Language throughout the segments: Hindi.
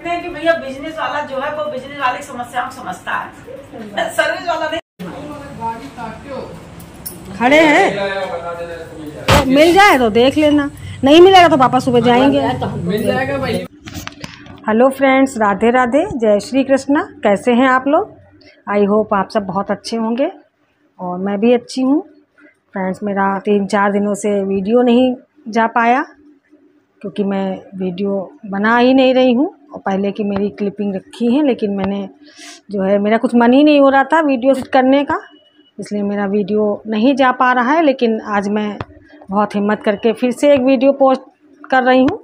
कहते हैं कि भैया बिज़नेस वाला जो है वो बिज़नेस वाले की समस्या को समझता है। सर्विस वाला नहीं। खड़े हैं। तो मिल जाए तो देख लेना। नहीं मिलेगा तो पापा सुबह जाएँगे। मिल जाएगा भाई। Hello friends Radhe Radhe. जय श्री कृष्णा। कैसे हैं आप लोग? आई होप आप सब बहुत अच्छे होंगे और मैं भी अच्छी हूँ। फ्रेंड्स मेरा तीन चार दिनों से वीडियो नहीं जा पाया क्योंकि मैं वीडियो बना ही नहीं रही हूँ। और पहले की मेरी क्लिपिंग रखी है, लेकिन मैंने जो है, मेरा कुछ मन ही नहीं हो रहा था वीडियो शूट करने का, इसलिए मेरा वीडियो नहीं जा पा रहा है, लेकिन आज मैं बहुत हिम्मत करके फिर से एक वीडियो पोस्ट कर रही हूँ,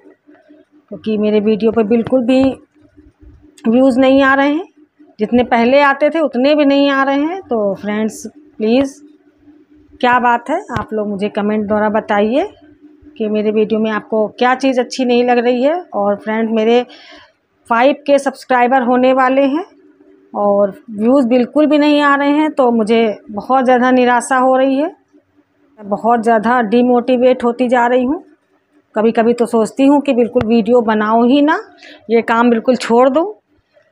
क्योंकि तो मेरे वीडियो पर बिल्कुल भी व्यूज़ नहीं आ रहे हैं। जितने पहले आते थे, उतने भी नहीं आ रहे हैं तो फ्रेंड्स, प्लीज़, क्या बात है? आप लोग मुझे कमेंट द्वारा बताइए कि मेरे वीडियो में आपको क्या चीज़ अच्छी नहीं लग रही है, और फ्रेंड मेरे फाइव के सब्सक्राइबर होने वाले हैं और व्यूज़ बिल्कुल भी नहीं आ रहे हैं तो मुझे बहुत ज़्यादा निराशा हो रही है। बहुत ज़्यादा डीमोटिवेट होती जा रही हूँ। कभी कभी तो सोचती हूँ कि बिल्कुल वीडियो बनाओ ही ना, ये काम बिल्कुल छोड़ दो।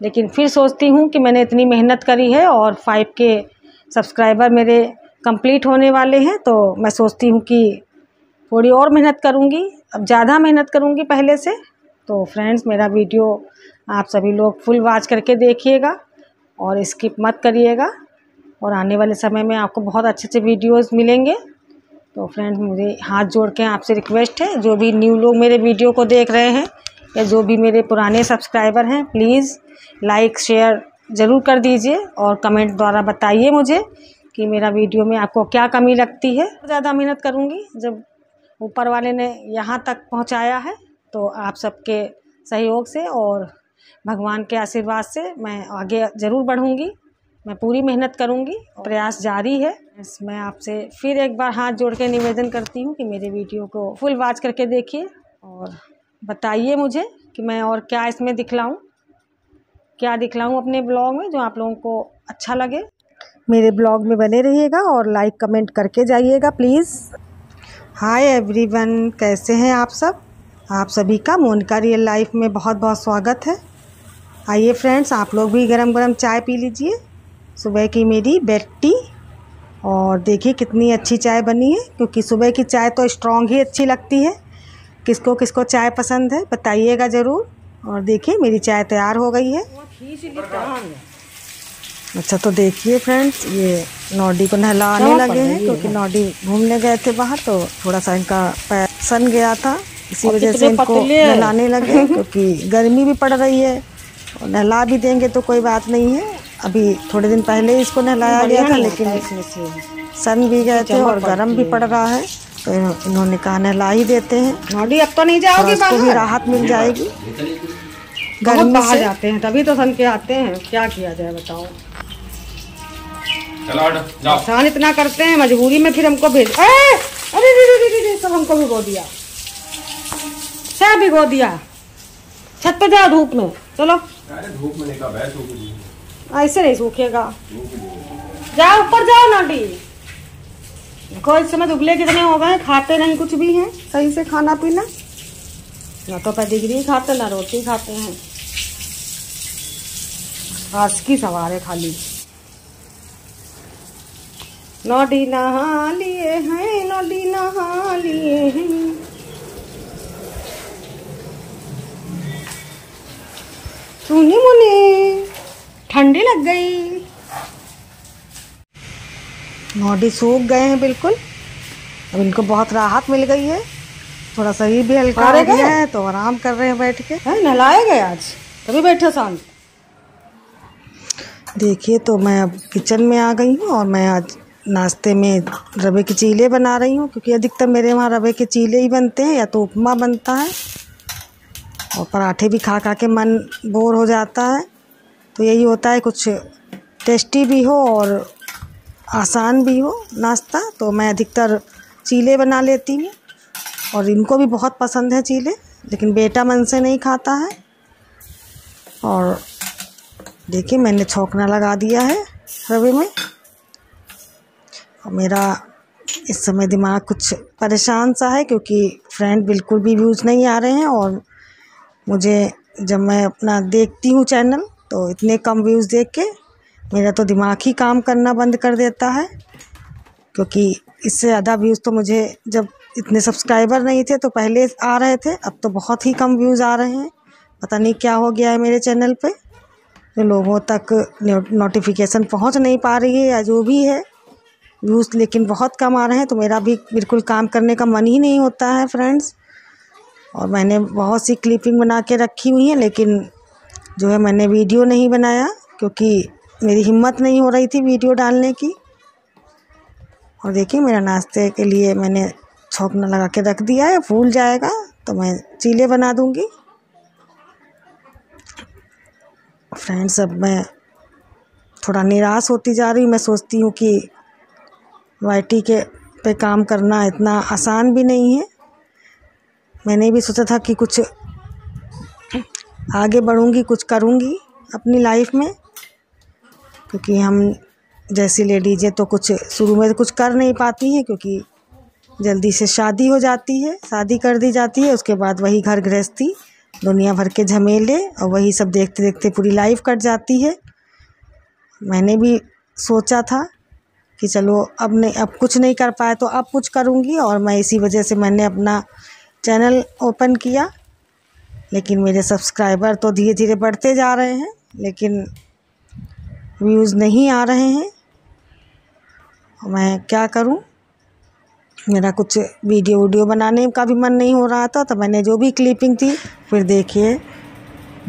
लेकिन फिर सोचती हूँ कि मैंने इतनी मेहनत करी है और फाइव के सब्सक्राइबर मेरे कंप्लीट होने वाले हैं तो मैं सोचती हूँ कि थोड़ी और मेहनत करूँगी। अब ज़्यादा मेहनत करूँगी पहले से तो फ्रेंड्स मेरा वीडियो आप सभी लोग फुल वॉच करके देखिएगा और स्किप मत करिएगा। और आने वाले समय में आपको बहुत अच्छे अच्छे वीडियोस मिलेंगे। तो फ्रेंड्स, मुझे हाथ जोड़ के आपसे रिक्वेस्ट है, जो भी न्यू लोग मेरे वीडियो को देख रहे हैं या जो भी मेरे पुराने सब्सक्राइबर हैं, प्लीज़ लाइक, शेयर ज़रूर कर दीजिए और कमेंट द्वारा बताइए मुझे कि मेरा वीडियो में आपको क्या कमी लगती है। ज़्यादा मेहनत करूँगी, जब ऊपर वाले ने यहाँ तक पहुँचाया है तो आप सबके सहयोग से और भगवान के आशीर्वाद से मैं आगे ज़रूर बढ़ूँगी। मैं पूरी मेहनत करूँगी। प्रयास जारी है। मैं आपसे फिर एक बार हाथ जोड़ के निवेदन करती हूँ कि मेरे वीडियो को फुल वॉच करके देखिए और बताइए मुझे कि मैं और क्या इसमें दिखलाऊँ। क्या दिखलाऊँ अपने ब्लॉग में जो आप लोगों को अच्छा लगे। मेरे ब्लॉग में बने रहिएगा और लाइक कमेंट करके जाइएगा प्लीज़। हाय एवरीवन, कैसे हैं आप सब? आप सभी का मोनिका रियल लाइफ में बहुत बहुत स्वागत है। आइए फ्रेंड्स आप लोग भी गरम गरम चाय पी लीजिए। सुबह की मेरी बेड टी और देखिए कितनी अच्छी चाय बनी है क्योंकि सुबह की चाय तो स्ट्रॉन्ग ही अच्छी लगती है। किसको किसको चाय पसंद है बताइएगा ज़रूर। और देखिए मेरी चाय तैयार हो गई है। अच्छा तो देखिए फ्रेंड्स ये नॉडी को नहलाने लगे हैं क्योंकि नॉडी घूमने गए थे बाहर तो थोड़ा सा इनका पैर सन गया था। इसी वजह से इनको नहलाने लगे क्योंकि गर्मी भी पड़ रही है। और नहला भी देंगे तो कोई बात नहीं है। अभी थोड़े दिन पहले इसको नहलाया गया था लेकिन सन भी गए थे और गर्म भी पड़ रहा है तो इन्होंने कहा नहला ही देते हैं। नॉडी अब तो नहीं जाओगे उसको भी राहत मिल जाएगी। गर्मी बाहर जाते हैं तभी तो सन के आते हैं। क्या किया जाए बताओ। चलो हटो, जाओ। इंसान इतना करते हैं मजबूरी में फिर हमको भेज अरे सब हमको भिगो दिया। सब भिगो दिया। छत पे जाओ धूप में। चलो। अरे धूप में निकल बैठ धूप में ऐसे नहीं सूखेगा। जाओ ऊपर जाओ नाटी देखो इस समय दुबले कितने हो गए खाते नहीं कुछ भी हैं सही से खाना पीना। ना तो पेडिग्री खाते ना रोटी खाते हैं। आज की सवार है खाली। नोडी नहा लिए हैं नोडी नहा लिए हैं। सुनी मुनी ठंडी लग गई। नॉडी सूख गए हैं बिल्कुल। अब इनको बहुत राहत मिल गई है। थोड़ा शरीर भी हल्का हो गया है तो आराम कर रहे हैं बैठ के। है नहलाए गए आज? तभी बैठे शांत। देखिए तो मैं अब किचन में आ गई हूँ और मैं आज नाश्ते में रवे के चीले बना रही हूँ क्योंकि अधिकतर मेरे वहाँ रवे के चीले ही बनते हैं या तो उपमा बनता है। और पराठे भी खा खा के मन बोर हो जाता है। तो यही होता है, कुछ टेस्टी भी हो और आसान भी हो नाश्ता। तो मैं अधिकतर चीले बना लेती हूँ और इनको भी बहुत पसंद है चीले, लेकिन बेटा मन से नहीं खाता है। और देखिए, मैंने छौंकना लगा दिया है रवे में। और मेरा इस समय दिमाग कुछ परेशान सा है, क्योंकि फ्रेंड बिल्कुल भी व्यूज़ नहीं आ रहे हैं और मुझे जब मैं अपना देखती हूँ चैनल तो इतने कम व्यूज़ देख के मेरा तो दिमाग ही काम करना बंद कर देता है। क्योंकि इससे ज़्यादा व्यूज़ तो मुझे जब इतने सब्सक्राइबर नहीं थे तो पहले आ रहे थे, अब तो बहुत ही कम व्यूज़ आ रहे हैं। पता नहीं क्या हो गया है मेरे चैनल पे। जो लोगों तक नोटिफिकेशन पहुँच नहीं पा रही है या जो भी है। व्यूज़ लेकिन बहुत कम आ रहे हैं तो मेरा भी बिल्कुल काम करने का मन ही नहीं होता है फ्रेंड्स और मैंने बहुत सी क्लिपिंग बना के रखी हुई है, लेकिन जो है मैंने वीडियो नहीं बनाया, क्योंकि मेरी हिम्मत नहीं हो रही थी वीडियो डालने की। और देखिए, मेरा नाश्ते के लिए मैंने छोंकना लगा के रख दिया है, फूल जाएगा तो मैं चीले बना दूँगी। फ्रेंड्स अब मैं थोड़ा निराश होती जा रही मैं सोचती हूँ कि वाई के पे काम करना इतना आसान भी नहीं है। मैंने भी सोचा था कि कुछ आगे बढ़ूँगी, कुछ करूँगी अपनी लाइफ में, क्योंकि हम जैसी लेडीज़ तो कुछ शुरू में तो कुछ कर नहीं पाती हैं, क्योंकि जल्दी से शादी हो जाती है, शादी कर दी जाती है, उसके बाद वही घर गृहस्थी, दुनिया भर के झमेले, और वही सब देखते देखते पूरी लाइफ कट जाती है। मैंने भी सोचा था कि चलो अब नहीं, अब कुछ नहीं कर पाया तो अब कुछ करूँगी, और मैं इसी वजह से मैंने अपना चैनल ओपन किया लेकिन मेरे सब्सक्राइबर तो धीरे धीरे बढ़ते जा रहे हैं लेकिन व्यूज़ नहीं आ रहे हैं। मैं क्या करूँ? मेरा कुछ वीडियो वीडियो बनाने का भी मन नहीं हो रहा था तो मैंने जो भी क्लिपिंग थी फिर देखिए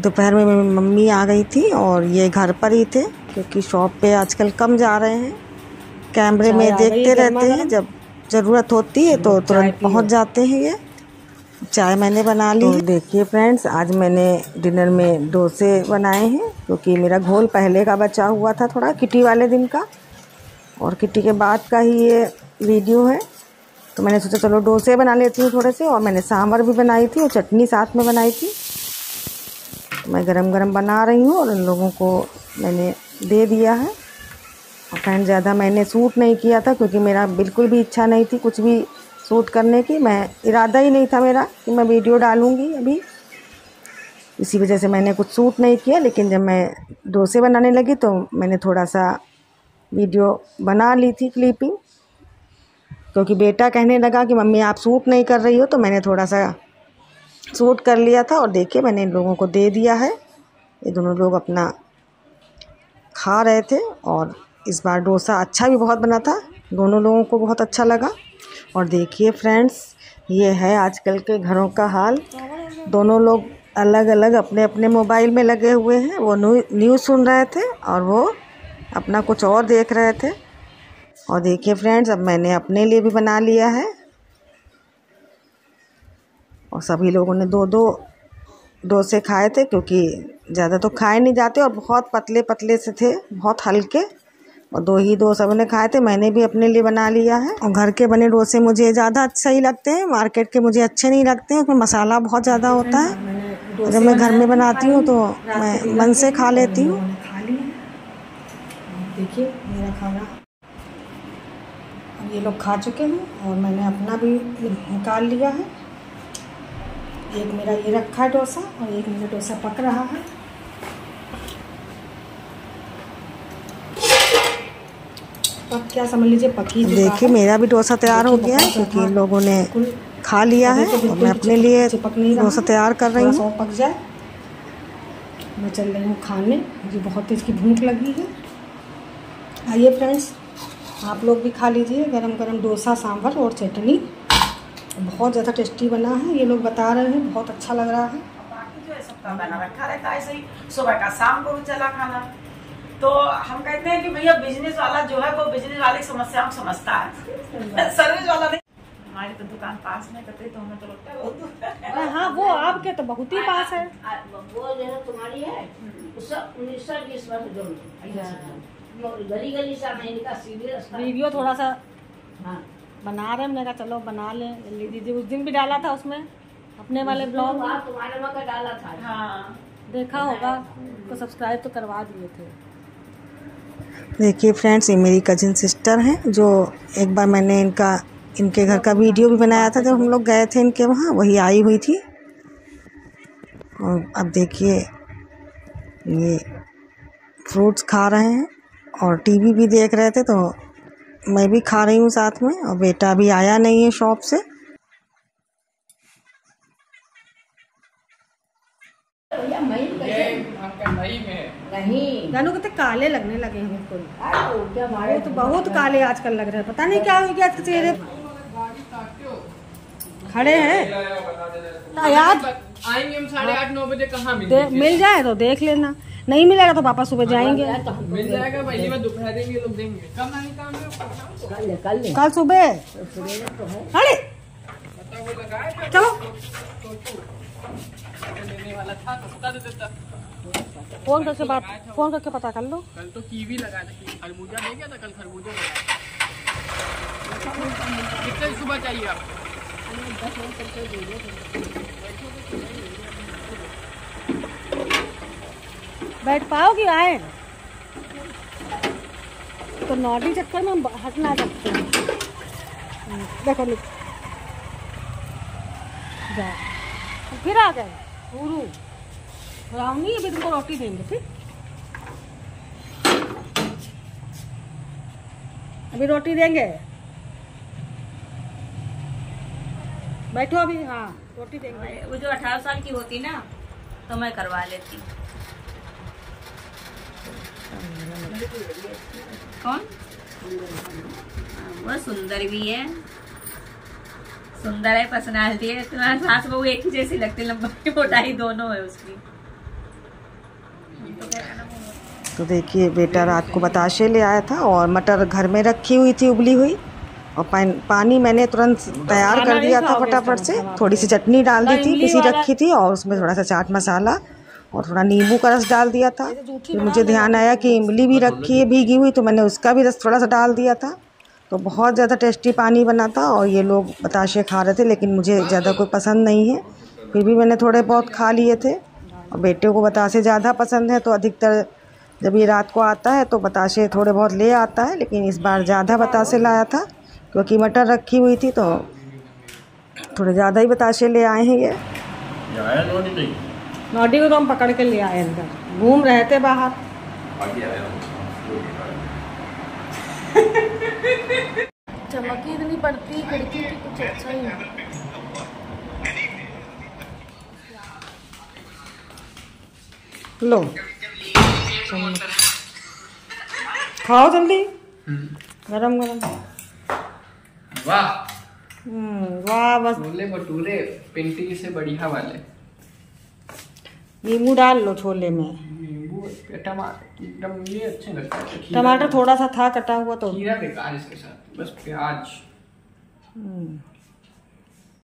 दोपहर में मेरी मम्मी आ गई थी और ये घर पर ही थे क्योंकि शॉप पे आजकल कम जा रहे हैं। कैमरे में देखते रहते हैं जब ज़रूरत होती है तो तुरंत पहुँच जाते हैं ये। चाय मैंने बना ली। तो देखिए फ्रेंड्स, आज मैंने डिनर में डोसे बनाए हैं, क्योंकि तो मेरा घोल पहले का बचा हुआ था थोड़ा, किटी वाले दिन का। और किटी के बाद का ही ये वीडियो है। तो मैंने सोचा चलो डोसे बना लेती हूँ थोड़े से, और मैंने सांभर भी बनाई थी और चटनी साथ में बनाई थी। तो मैं गरम गरम बना रही हूँ और इन लोगों को मैंने दे दिया है। और फ्रेंड ज़्यादा मैंने सूट नहीं किया था, क्योंकि मेरा बिल्कुल भी इच्छा नहीं थी कुछ भी सूट करने की। मैं, इरादा ही नहीं था मेरा कि मैं वीडियो डालूँगी अभी। इसी वजह से मैंने कुछ सूट नहीं किया, लेकिन जब मैं डोसे बनाने लगी तो मैंने थोड़ा सा वीडियो बना ली थी क्लिपिंग। क्योंकि बेटा कहने लगा कि, मम्मी, आप सूट नहीं कर रही हो। तो मैंने थोड़ा सा सूट कर लिया था और देखिए मैंने इन लोगों को दे दिया है। ये दोनों लोग अपना खा रहे थे और इस बार डोसा अच्छा भी बहुत बना था। दोनों लोगों को बहुत अच्छा लगा। और देखिए फ्रेंड्स, ये है आजकल के घरों का हाल। दोनों लोग अलग अलग अपने अपने मोबाइल में लगे हुए हैं। वो न्यूज़ सुन रहे थे और वो अपना कुछ और देख रहे थे। और देखिए फ्रेंड्स, अब मैंने अपने लिए भी बना लिया है। और सभी लोगों ने दो दो, डोसे खाए थे क्योंकि ज़्यादा तो खाए नहीं जाते और बहुत पतले पतले से थे, बहुत हल्के। और दो ही दो सबने खाए थे, मैंने भी अपने लिए बना लिया है। और घर के बने डोसे मुझे ज़्यादा सही लगते हैं, मार्केट के मुझे अच्छे नहीं लगते हैं, उसमें मसाला बहुत ज़्यादा होता है। जब मैं घर में बनाती हूँ तो मैं मन से खा लेती हूँ। देखिए, मेरा खाना। अब ये लोग खा चुके हैं और मैंने अपना भी निकाल लिया है। एक मेरा ये रखा है डोसा और एक मेरा डोसा पक रहा है। पक क्या समझ लीजिए पकी देखिए मेरा भी डोसा तैयार हो गया है क्योंकि इन लोगों ने खा लिया है और मैं अपने लिए डोसा तैयार कर रही हूँ। पक जाए। मैं चल रही हूँ खाने मुझे बहुत इसकी भूख लगी है। आइए फ्रेंड्स आप लोग भी खा लीजिए गरम गरम डोसा सांभर और चटनी। बहुत ज़्यादा टेस्टी बना है ये लोग बता रहे हैं बहुत अच्छा लग रहा है। बाकी जो है सबका बना रखा रहता है ऐसे ही सुबह का शाम को भी चला खाना। तो हम कहते हैं कि भैया बिज़नेस वाला जो है वो बिज़नेस वाले की समस्या समझता है। सर्विस वाला नहीं। हमारी तो दुकान पास में करते तो हमें तो लगता है हाँ, हाँ वो आपके तो बहुत ही पास है। वो जो है तुम्हारी है उन्नीस सौ बीस वर्ष जो गली गली सा नहीं का सीधे वीडियो थोड़ा सा हाँ। बना रहे मैंने कहा चलो बना लें। दीदी उस दिन भी डाला था उसमें अपने वाले ब्लॉग में। तुम्हारे वक्त डाला था। हाँ। देखा होगा तो सब्सक्राइब तो करवा दिए थे। देखिए फ्रेंड्स ये मेरी कजिन सिस्टर हैं, जो एक बार मैंने इनका, इनके घर का वीडियो भी बनाया था, जब हम लोग गए थे इनके वहाँ, वही आई हुई थी। और अब देखिए, ये फ्रूट्स खा रहे हैं, और टीवी भी देख रहे थे तो मैं भी खा रही हूँ साथ में, और बेटा अभी आया नहीं है शॉप से भैया मई ये कैसे आपका मई में है नहीं जानू कितने काले लगने लगे हैं बिल्कुल अरे क्या हमारे बहुत बहुत काले आजकल लग रहे हैं पता नहीं क्या हो गया इसके चेहरे खड़े हैं यार आएँगे हम साढ़े आठ नौ बजे कहाँ मिल जाए तो देख लेना नहीं मिलेगा तो पापा सुबह जाएँगे तो मिल जाएगा भाई मैं दोपहर में लोग देंगे कब कल कल कल सुबह तो है अरे चलो दे फ़ोन करके बात फ़ोन करके पता कर लो। कल तो कीवी लगाया था खरबूजा ले गया था कल खरबूजा कितने सुबह चाहिए आपको? बैठ पाओगी आए। तो नौटी चक्कर में हम हट ना सकते हम्म, देखो लिख जा फिर आ गए। गुरु। राउनी अभी तुमको रोटी देंगे ठीक? अभी रोटी देंगे। बैठो अभी हाँ रोटी देंगे। वो जो अठारह साल की होती ना तो मैं करवा लेती। कौन? हाँ, वो सुंदर भी है। सुंदर है पर्सनालिटी है। तुम्हारा सास बहू एक ही जैसी लगती है लंबाई मोटाई दोनों है उसकी। तो देखिए बेटा रात को बताशे ले आया था और मटर घर में रखी हुई थी उबली हुई। और पान- पानी मैंने तुरंत तैयार कर दिया था फटाफट से। थोड़ी सी चटनी डाल दी थी पिसी रखी थी और उसमें थोड़ा सा चाट मसाला और थोड़ा नींबू का रस डाल दिया था। फिर मुझे ध्यान आया कि इमली भी रखी है भीगी हुई तो मैंने उसका भी रस थोड़ा सा डाल दिया था। तो बहुत ज़्यादा टेस्टी पानी बना था और ये लोग बताशे खा रहे थे लेकिन मुझे ज़्यादा कोई पसंद नहीं है। फिर भी मैंने थोड़े बहुत खा लिए थे। और बेटे को बताशे ज़्यादा पसंद है तो अधिकतर जब ये रात को आता है तो बताशे थोड़े बहुत ले आता है लेकिन इस बार ज़्यादा बताशे लाया था क्योंकि मटर रखी हुई थी तो थोड़े ज़्यादा ही बताशे ले आए हैं ये। नौडी को तो हम पकड़ के ले आए अंदर। घूम रहे थे बाहर। चमक इतनी पड़ती खिड़की की कुछ अच्छा ही नहीं। लो। खाओ जल्दी। गरम गरम। वाह। हम्म, वाह बस। छोले भटूरे पेंटिंग से बढ़िया वाले। नींबू डाल लो छोले में। नींबू टमाटर ये अच्छे लगते टमाटर थोड़ा सा था कटा हुआ तो। खीरा बेकार इसके साथ बस प्याज। हम्म,